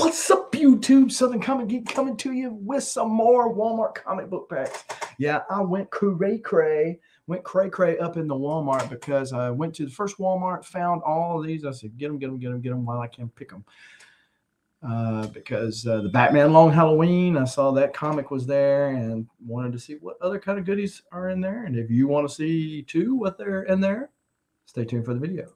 What's up, YouTube? Southern Comic Geek coming to you with some more Walmart comic book packs. Yeah, I went cray cray, went cray cray up in the Walmart because I went to the first Walmart, found all of these. I said, get them, get them, get them, get them while I can pick them. Uh, because uh, the Batman Long Halloween, I saw that comic was there and wanted to see what other kind of goodies are in there. And if you want to see too what they're in there, stay tuned for the video.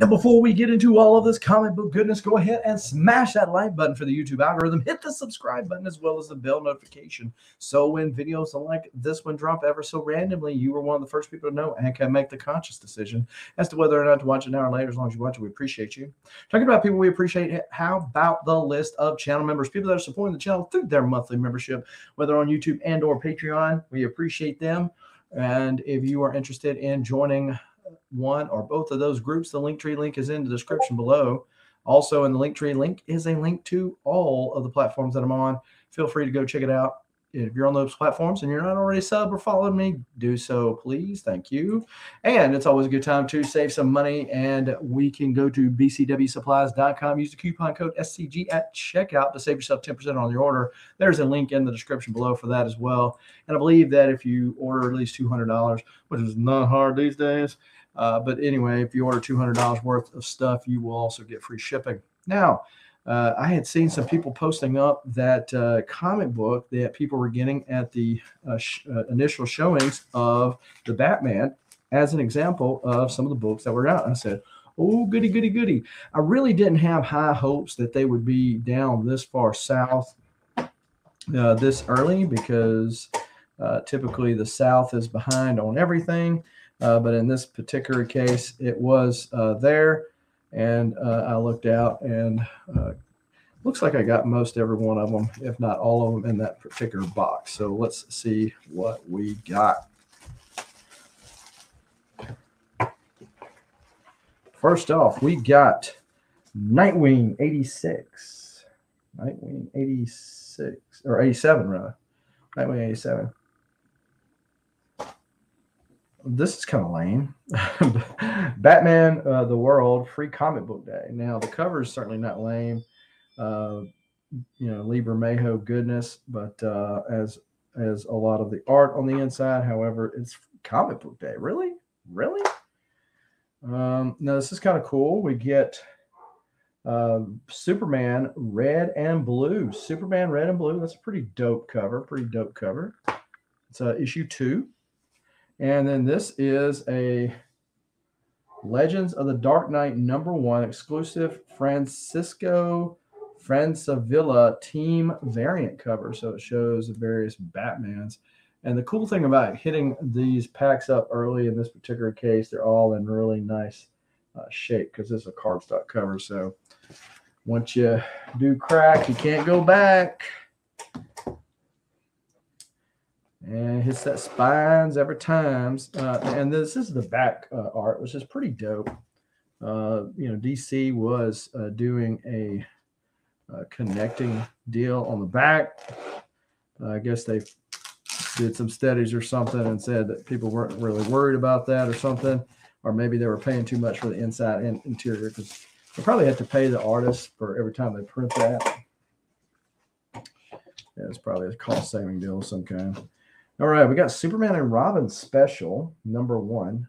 Now, before we get into all of this comic book goodness, go ahead and smash that like button for the YouTube algorithm. Hit the subscribe button as well as the bell notification. So when videos like this one drop ever so randomly, you are one of the first people to know and can make the conscious decision as to whether or not to watch it now or later. As long as you watch it, we appreciate you. Talking about people we appreciate, how about the list of channel members, people that are supporting the channel through their monthly membership, whether on YouTube and or Patreon. We appreciate them. And if you are interested in joining one or both of those groups, the Linktree link is in the description below. Also, in the Linktree link is a link to all of the platforms that I'm on. Feel free to go check it out. If you're on those platforms and you're not already sub or following me, do so, please. Thank you. And it's always a good time to save some money. And we can go to bcwsupplies.com. Use the coupon code SCG at checkout to save yourself 10% on your order. There's a link in the description below for that as well. And I believe that if you order at least $200, which is not hard these days, uh, but anyway, if you order $200 worth of stuff, you will also get free shipping. Now, uh, I had seen some people posting up that uh, comic book that people were getting at the uh, sh- uh, initial showings of the Batman as an example of some of the books that were out. I said, Oh, goody, goody, goody. I really didn't have high hopes that they would be down this far south uh, this early because typically the South is behind on everything. Uh, but in this particular case, it was uh, there. And uh, I looked out and looks like I got most every one of them, if not all of them, in that particular box. So let's see what we got. First off, we got Nightwing 86. Nightwing 86, or 87, rather. Nightwing 87 this is kind of lame. Batman, uh, the World, free comic book day. Now the cover is certainly not lame. Uh, you know, Lee Bermejo goodness, but uh, as as a lot of the art on the inside. However, it's comic book day. Really, really. Um, now this is kind of cool. We get uh, Superman red and blue. Superman red and blue. That's a pretty dope cover. Pretty dope cover. It's uh, issue two. And then this is a Legends of the Dark Knight number one exclusive Francisco Francavilla team variant cover. So it shows the various Batmans. And the cool thing about hitting these packs up early in this particular case, they're all in really nice uh, shape because this is a cardstock cover. So once you do crack, you can't go back and hits that spines every times. Uh, and this, is the back uh, art, which is pretty dope. Uh, you know, DC was uh, doing a, a, connecting deal on the back. I guess they did some studies or something and said that people weren't really worried about that or something, or maybe they were paying too much for the inside and interior because they probably had to pay the artist for every time they print that. Yeah, it's probably a cost saving deal of some kind. All right, we got Superman and Robin special number one.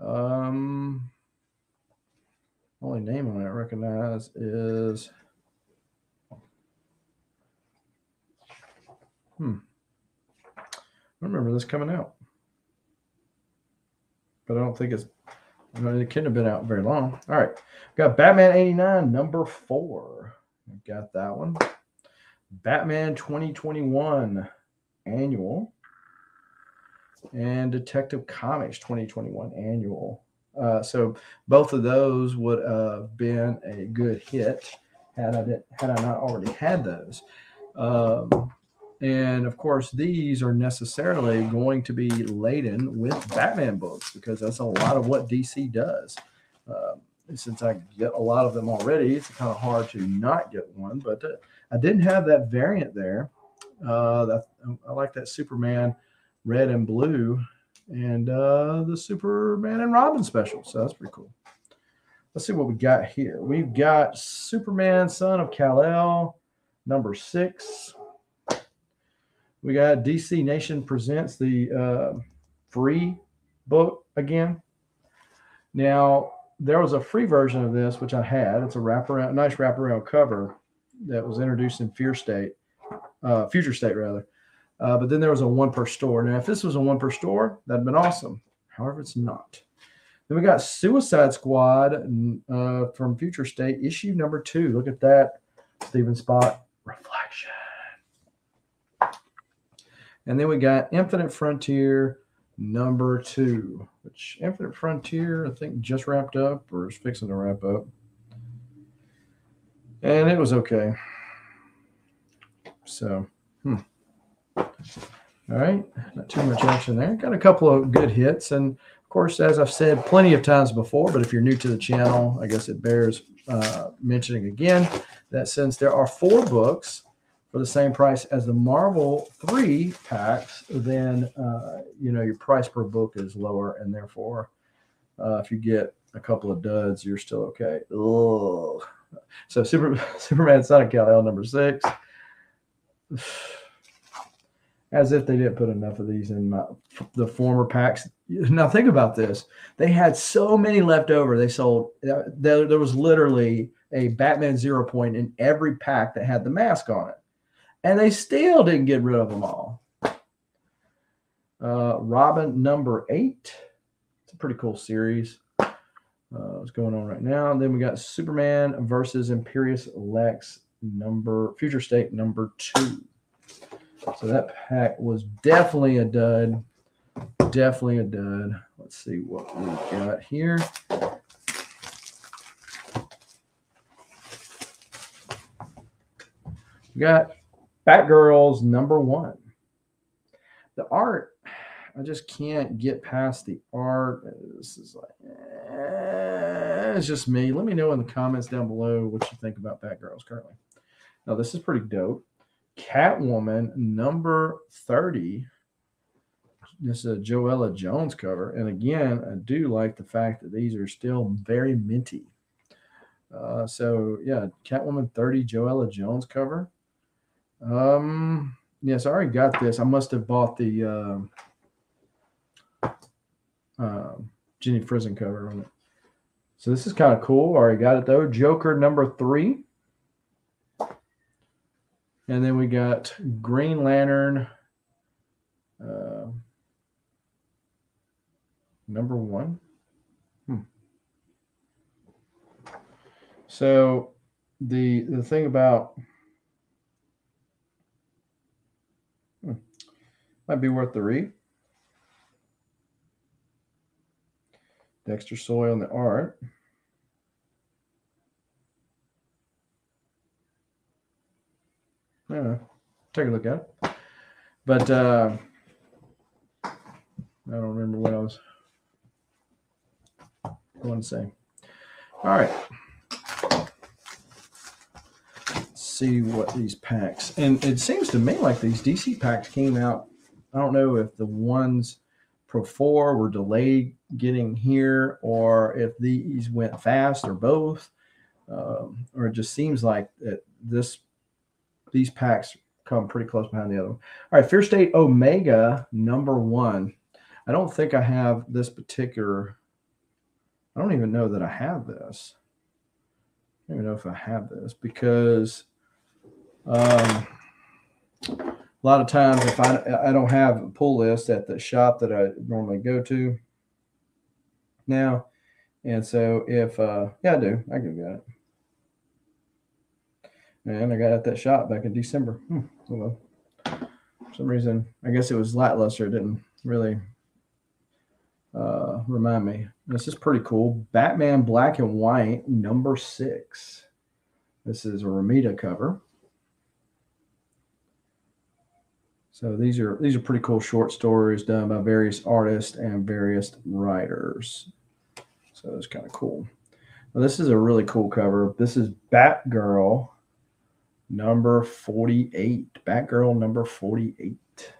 Um, only name I recognize is hmm. I remember this coming out, but I don't think it's. I mean, it couldn't have been out very long. All right, we got Batman '89 number four. Got that one. Batman 2021 annual and Detective Comics 2021 annual. Uh, so both of those would have been a good hit had I did, had I not already had those. Um, and of course, these are necessarily going to be laden with Batman books because that's a lot of what DC does. Uh, since I get a lot of them already, it's kind of hard to not get one. But uh, I didn't have that variant there. Uh, that, I like that Superman red and blue and uh, the Superman and Robin special. So that's pretty cool. Let's see what we got here. We've got Superman, son of Kal-El, number six. We got DC Nation presents the uh, free book again. Now, there was a free version of this, which I had. It's a wraparound, nice wraparound cover that was introduced in Fear State, uh, Future State rather. Uh, but then there was a one per store. Now, if this was a one per store, that'd been awesome. However, it's not. Then we got Suicide Squad uh, from Future State, issue number two. Look at that, Steven Spot reflection. And then we got Infinite Frontier number two, which Infinite Frontier, I think, just wrapped up or is fixing to wrap up. And it was okay. So, hmm. All right, not too much action there. Got a couple of good hits. And of course, as I've said plenty of times before, but if you're new to the channel, I guess it bears uh, mentioning again that since there are four books for the same price as the Marvel three packs, then uh, you know your price per book is lower, and therefore, uh, if you get a couple of duds, you're still okay. Ugh. So Super, Superman Son of Kal-El number six. As if they didn't put enough of these in my, the former packs. Now think about this: they had so many left over. They sold. There, there was literally a Batman zero point in every pack that had the mask on it and they still didn't get rid of them all. Uh, Robin number eight. It's a pretty cool series. Uh, what's going on right now? And then we got Superman versus Imperious Lex number Future State number two. So that pack was definitely a dud. Definitely a dud. Let's see what we got here. We got Batgirl's number one. The art, I just can't get past the art. This is like, eh, it's just me. Let me know in the comments down below what you think about Batgirls currently. Now, this is pretty dope. Catwoman number 30. This is a Joëlle Jones cover. And again, I do like the fact that these are still very minty. Uh, so, yeah, Catwoman 30 Joëlle Jones cover. Um, yes, I already got this. I must have bought the uh, uh, Jenny Frison cover on it. So this is kind of cool. Already got it though. Joker number three. And then we got Green Lantern uh, number one. Hmm. So the the thing about Might be worth the read. Dexter Soy and the art. Yeah, take a look at it. But uh, I don't remember what I was going to say. All right. Let's see what these packs. And it seems to me like these DC packs came out I don't know if the ones Pro 4 were delayed getting here or if these went fast or both. Um, or it just seems like that this these packs come pretty close behind the other one. All right, Fear State Omega number one. I don't think I have this particular. I don't even know that I have this. I don't even know if I have this because um, a lot of times if I I don't have a pull list at the shop that I normally go to now, and so if uh yeah I do I can get it. And I got at that shop back in December. Hmm, well. For some reason, I guess it was lackluster. It didn't really uh, remind me. This is pretty cool. Batman Black and White number six. This is a Romita cover. So these are these are pretty cool short stories done by various artists and various writers. So it's kind of cool. Well, this is a really cool cover. This is Batgirl number 48. Batgirl number 48.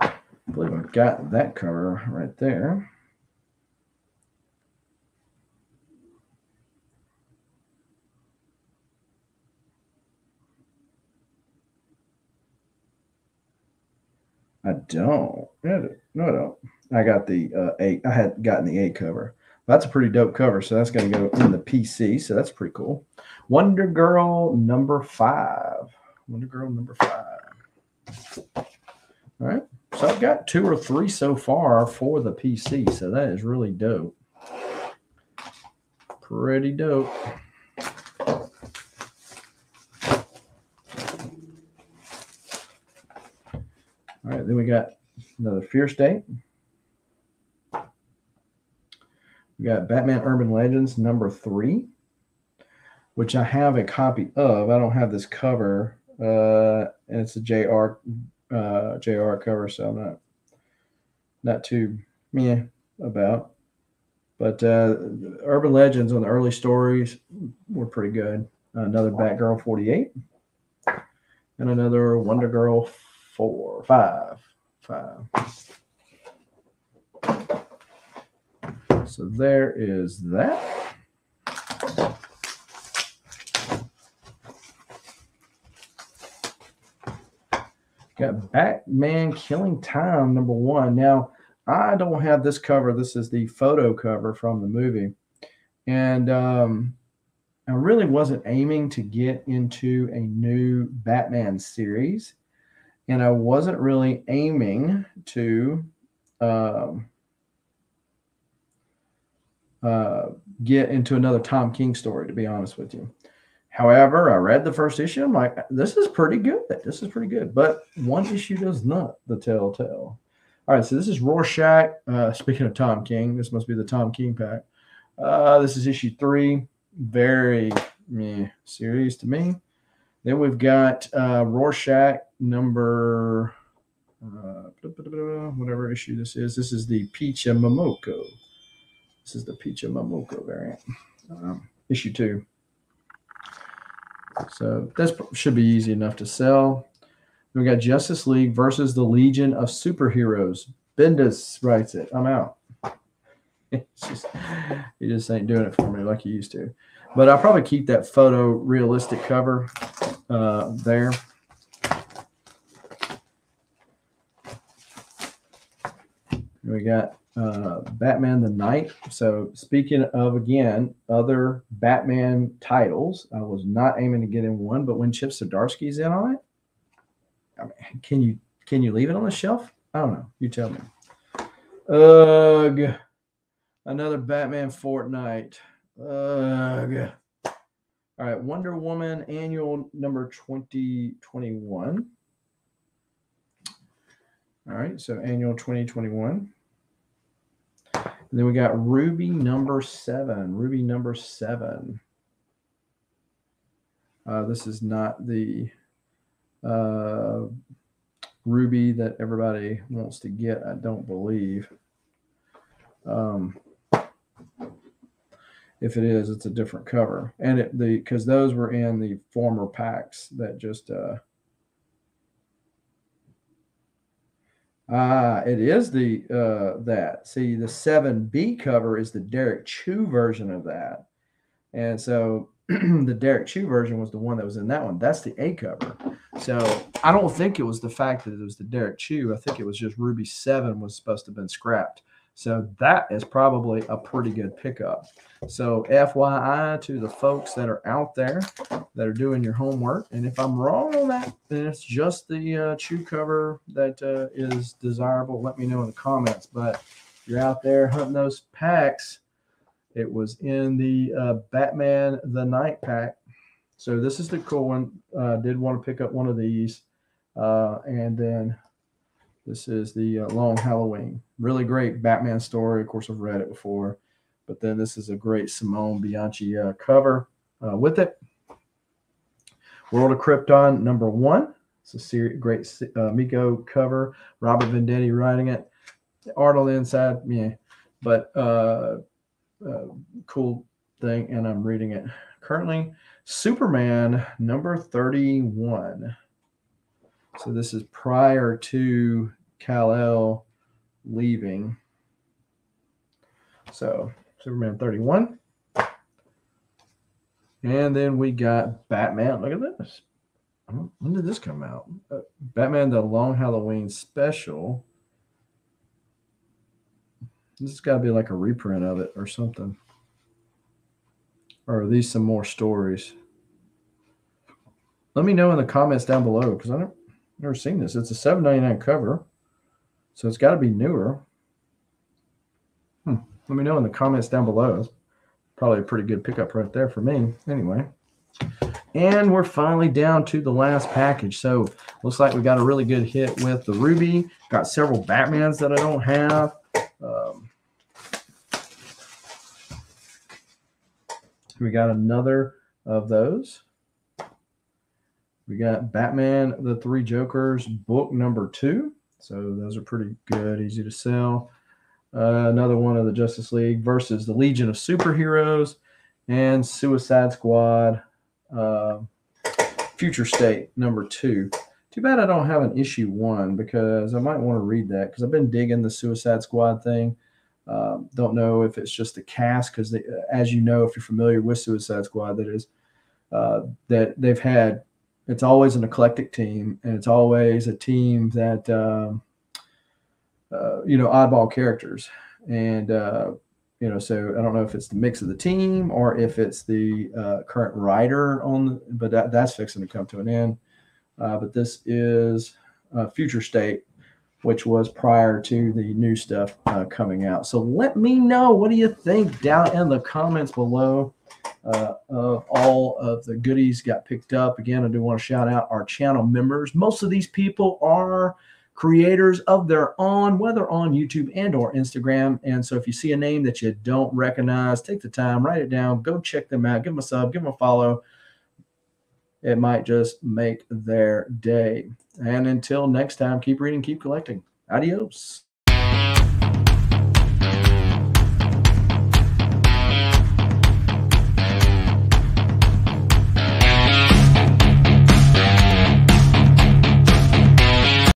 I believe I've got that cover right there. I don't. No, I don't. I got the uh, eight. I had gotten the eight cover. That's a pretty dope cover. So that's going to go in the PC. So that's pretty cool. Wonder Girl number five. Wonder Girl number five. All right. So I've got two or three so far for the PC. So that is really dope. Pretty dope. All right, then we got another Fear State. We got Batman Urban Legends number three, which I have a copy of. I don't have this cover, uh, and it's a JR uh, JR cover, so I'm not not too meh about. But uh, Urban Legends on the early stories were pretty good. Another Batgirl 48 and another Wonder Girl four, five, five. So there is that. Got Batman Killing Time number one. Now, I don't have this cover. This is the photo cover from the movie. And um, I really wasn't aiming to get into a new Batman series and I wasn't really aiming to um, uh, get into another Tom King story, to be honest with you. However, I read the first issue. I'm like, this is pretty good. This is pretty good. But one issue does not the telltale. All right, so this is Rorschach. Uh, speaking of Tom King, this must be the Tom King pack. Uh, this is issue three. Very meh series to me. Then we've got uh, Rorschach number uh, whatever issue this is. This is the Peach Momoko. This is the Peach Momoko variant, um, issue two. So this should be easy enough to sell. We got Justice League versus the Legion of Superheroes. Bendis writes it. I'm out. it's just, he just ain't doing it for me like he used to. But I'll probably keep that photo realistic cover uh, there. We got uh, Batman the Knight. So speaking of again other Batman titles, I was not aiming to get in one, but when Chip Zdarsky's in on it, I mean, can you can you leave it on the shelf? I don't know. You tell me. Ugh. Another Batman Fortnite. Ugh. All right, Wonder Woman annual number 2021. All right, so annual 2021. And then we got Ruby number seven. Ruby number seven. Uh, this is not the uh, Ruby that everybody wants to get, I don't believe. Um, if it is, it's a different cover. And it the because those were in the former packs that just uh Ah, it is the uh that. See, the 7B cover is the Derrick Chew version of that. And so the Derrick Chew version was the one that was in that one. That's the A cover. So I don't think it was the fact that it was the Derrick Chew. I think it was just Ruby 7 was supposed to have been scrapped. So that is probably a pretty good pickup. So FYI to the folks that are out there that are doing your homework. And if I'm wrong on that, then it's just the uh, chew cover that uh, is desirable. Let me know in the comments. But you're out there hunting those packs, it was in the uh, Batman the Knight pack. So this is the cool one. Uh, did want to pick up one of these. Uh, and then this is the uh, Long Halloween. Really great Batman story. Of course, I've read it before, but then this is a great Simone Bianchi uh, cover uh, with it. World of Krypton number one. It's a great uh, Miko cover. Robert Venditti writing it. Art on the inside, yeah. but uh, uh, cool thing, and I'm reading it currently. Superman number 31. So this is prior to Kal-El leaving. So Superman 31. And then we got Batman. Look at this. When did this come out? Uh, Batman the Long Halloween special. This has got to be like a reprint of it or something. Or are these some more stories? Let me know in the comments down below because I've never seen this. It's a seven ninety nine cover. So it's got to be newer. Hmm. Let me know in the comments down below. It's probably a pretty good pickup right there for me. Anyway. And we're finally down to the last package. So looks like we got a really good hit with the Ruby. Got several Batmans that I don't have. Um, we got another of those. We got Batman, the Three Jokers, book number two. So those are pretty good, easy to sell. Uh, another one of the Justice League versus the Legion of Superheroes and Suicide Squad, uh, Future State number two. Too bad I don't have an issue one because I might want to read that because I've been digging the Suicide Squad thing. Um, don't know if it's just the cast because, as you know, if you're familiar with Suicide Squad, that is uh, that they've had it's always an eclectic team, and it's always a team that um, uh, you know oddball characters, and uh, you know so I don't know if it's the mix of the team or if it's the uh, current writer on, the, but that, that's fixing to come to an end. Uh, but this is Future State, which was prior to the new stuff uh, coming out. So let me know what do you think down in the comments below uh, of all of the goodies got picked up. Again, I do want to shout out our channel members. Most of these people are creators of their own, whether on YouTube and or Instagram. And so if you see a name that you don't recognize, take the time, write it down, go check them out, give them a sub, give them a follow. It might just make their day. And until next time, keep reading, keep collecting. Adios.